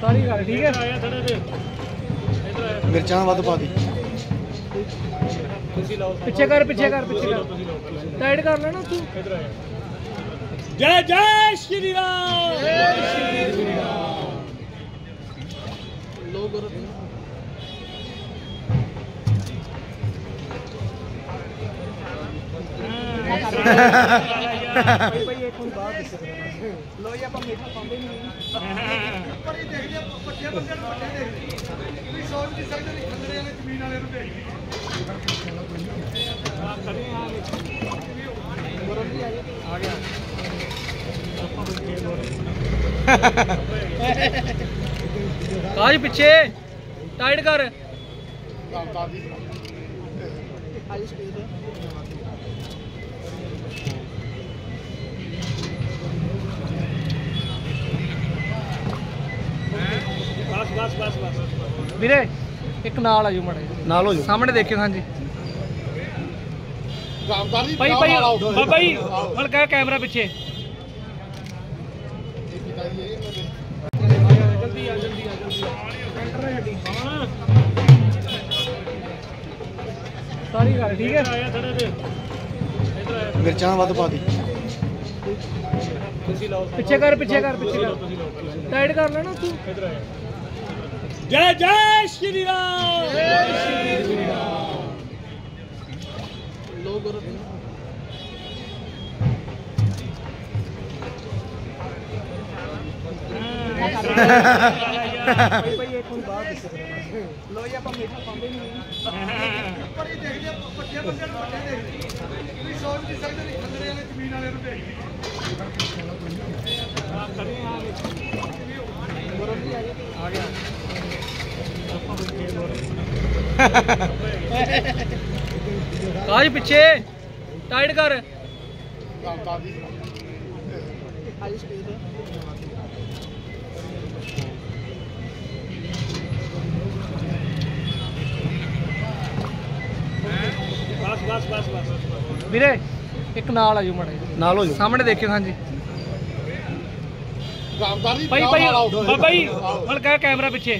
ਸਾਰੀ ਗੱਲ ਠੀਕ ਹੈ ਮਿਰਚਾਂ ਵੱਧ ਪਾ ਦੀ ਪਿੱਛੇ ਕਰ ਪਿੱਛੇ ਕਰ ਪਿੱਛੇ ਕਰ ਸਾਈਡ ਕਰ ਲੈਣਾ ਤੂੰ ਜੈ ਜੈ ਸ਼੍ਰੀ ਰਾਮ ਭਾਈ ਭਾਈ ਇੱਕ ਹੁਣ ਬਾਹਰ ਪਿੱਛੇ ਕਰਨਾ ਲੋ ਜੀ ਆਪਾਂ ਮੀਠਾ ਪਾਉਂਦੇ ਨਹੀਂ ਕਾਜ ਪਿੱਛੇ ਟਾਈਟ ਕਰ ਬਸ ਵੀਰੇ ਇੱਕ ਨਾਲ ਆਜੋ ਮੜੇ ਨਾਲ ਹੋ ਜਾ ਸਾਹਮਣੇ ਦੇਖਿਓ ਹਾਂਜੀ। ਰਾਮਦਾਰੀ ਭਾਈ ਭਾਈ ਬਾਬਾ ਜੀ ਹਲਕਾ ਕੈਮਰਾ ਪਿੱਛੇ ਜਲਦੀ ਆ ਜਲਦੀ ਆ ਜਲਦੀ ਸੈਂਟਰ ਹੈ ਸਾਰੀ ਗੱਲ ਠੀਕ ਹੈ? ਮਿਰਚਾਂ ਵੱਧ ਪਾ ਦੀ। ਤੁਸੀਂ ਲਾਓ ਪਿੱਛੇ ਕਰ ਪਿੱਛੇ ਕਰ ਪਿੱਛੇ ਕਰ। ਸਾਈਡ ਕਰ ਲੈਣਾ ਤੂੰ। ਇਧਰ ਆਇਆ ਜੈ ਜੈ ਸ਼੍ਰੀ ਰਾਮ। ਭਾਈ ਲੋ ਜੀ। ਆਪਾਂ ਮੀਠਾ ਪਾਉਂਦੇ ਨਹੀਂ ਕਾਜ ਪਿੱਛੇ ਟਾਈਟ ਕਰ ਬਸ ਬਸ ਬਸ ਬਸ ਵੀਰੇ ਇੱਕ ਨਾਲ ਆਜੋ ਮੜੇ ਨਾਲ ਹੋ ਜਾ ਸਾਹਮਣੇ ਦੇਖਿਓ ਹਾਂਜੀ। ਰਾਮਦਾਰੀ ਭਾਈ ਭਾਈ ਬਾਬਾ ਜੀ ਹਲਕਾ ਕੈਮਰਾ ਪਿੱਛੇ।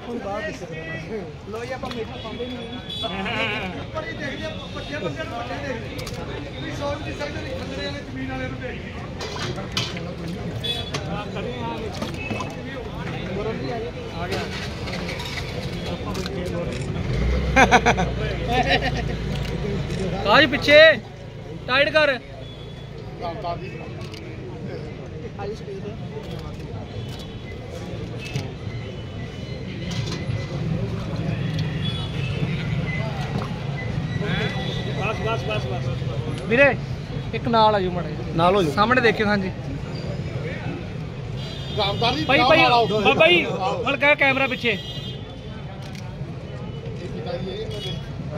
ਹੁਣ ਬਾਹਰ ਪਿੱਛੇ ਕਰਨਾ ਲੋ ਜੀ ਆਪਾਂ ਮੀਠਾ ਬਸ ਬਸ ਬਸ ਬਸ ਵੀਰੇ ਇੱਕ ਨਾਲ ਆਜੋ ਮੜੇ ਨਾਲ ਹੋ ਜਾ ਸਾਹਮਣੇ ਦੇਖਿਓ ਹਾਂਜੀ ਰਾਮਦਾਰੀ ਭਾਈ ਭਾਈ ਬਾਬਾ ਜੀ ਹਲਕਾ ਕੈਮਰਾ ਪਿੱਛੇ